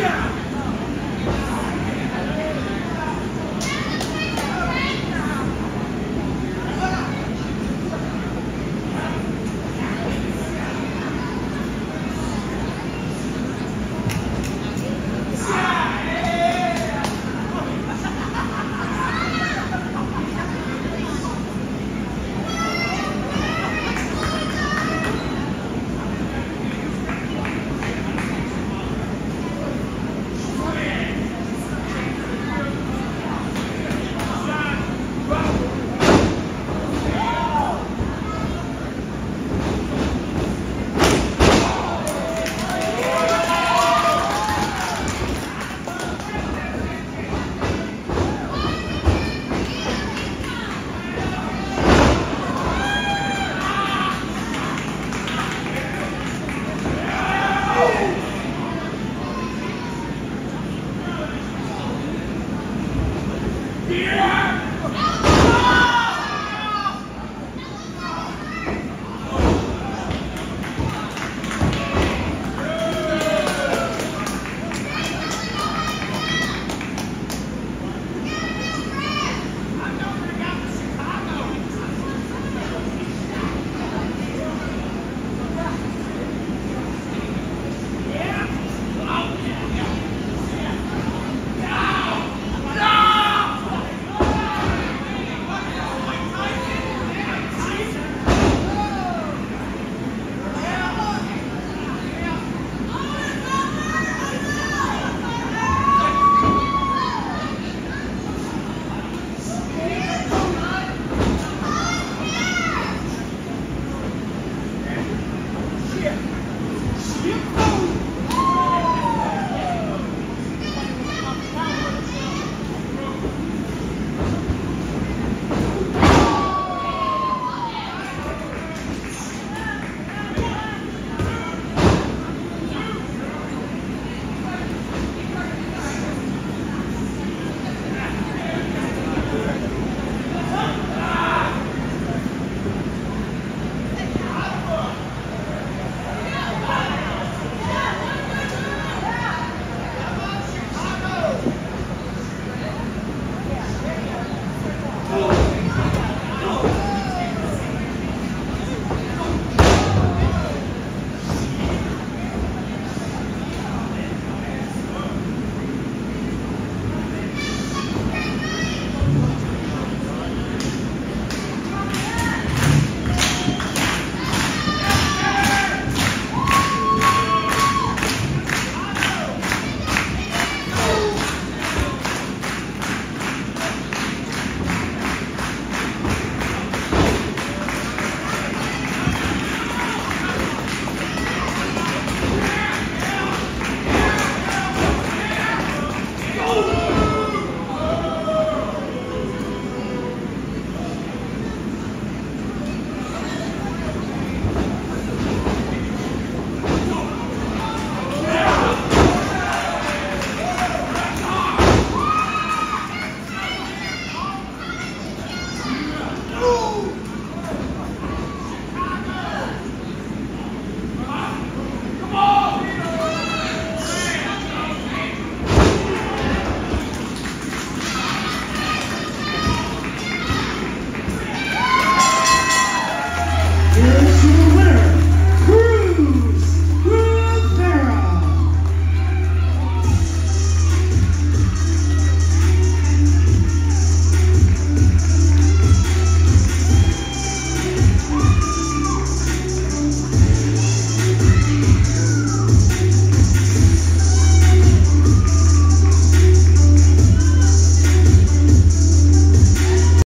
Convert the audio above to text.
Oh! Come on.